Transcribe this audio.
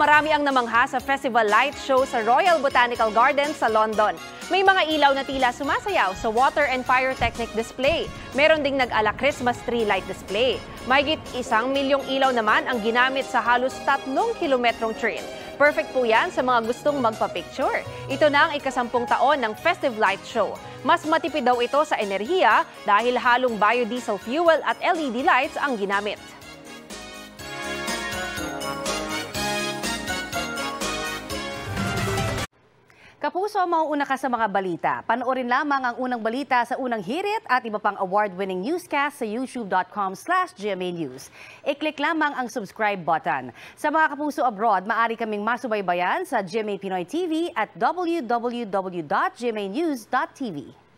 marami ang namangha sa Festival Light Show sa Royal Botanical Gardens sa London. May mga ilaw na tila sumasayaw sa water and pyrotechnic display. Meron ding nag-ala Christmas tree light display. Mahigit isang milyong ilaw naman ang ginamit sa halos tatlong kilometrong trail. Perfect po yan sa mga gustong magpa-picture. Ito na ang ikasampung taon ng Festive Light Show. Mas matipid daw ito sa enerhiya dahil halong biodiesel fuel at LED lights ang ginamit. Kapuso, mauuna ka sa mga balita. Panoorin lamang ang unang balita sa unang hirit at iba pang award-winning newscast sa youtube.com slash News. I-click lamang ang subscribe button. Sa mga kapuso abroad, maaari kaming masubaybayan sa GMA Pinoy TV at www.gmanews.tv.